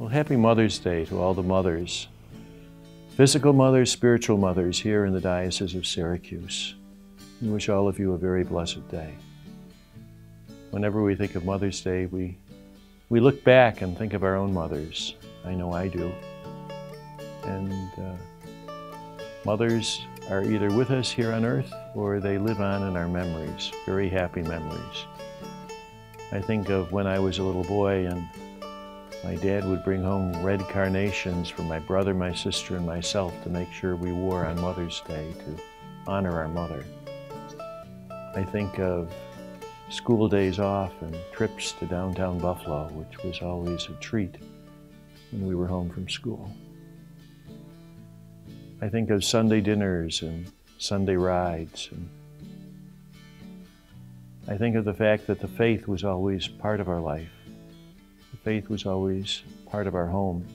Well, happy Mother's Day to all the mothers, physical mothers, spiritual mothers here in the Diocese of Syracuse. We wish all of you a very blessed day. Whenever we think of Mother's Day, we, we look back and think of our own mothers. I know I do. And uh, mothers are either with us here on earth or they live on in our memories, very happy memories. I think of when I was a little boy and my dad would bring home red carnations for my brother, my sister, and myself to make sure we wore on Mother's Day to honor our mother. I think of school days off and trips to downtown Buffalo, which was always a treat when we were home from school. I think of Sunday dinners and Sunday rides. And I think of the fact that the faith was always part of our life. Faith was always part of our home.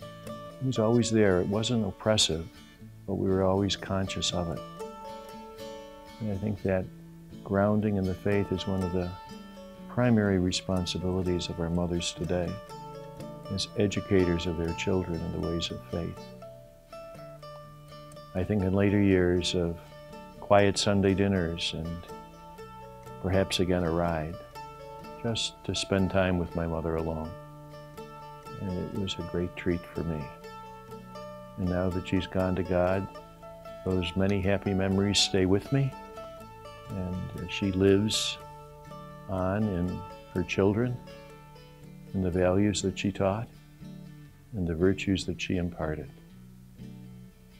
It was always there. It wasn't oppressive, but we were always conscious of it. And I think that grounding in the faith is one of the primary responsibilities of our mothers today as educators of their children in the ways of faith. I think in later years of quiet Sunday dinners and perhaps again a ride, just to spend time with my mother alone. And it was a great treat for me. And now that she's gone to God, those many happy memories stay with me and she lives on in her children and the values that she taught and the virtues that she imparted.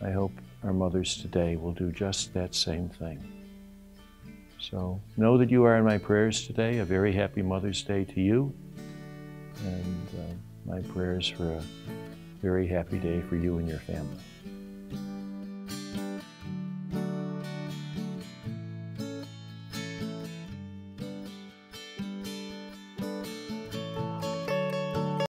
I hope our mothers today will do just that same thing. So know that you are in my prayers today. A very happy Mother's Day to you. And uh, my prayers for a very happy day for you and your family.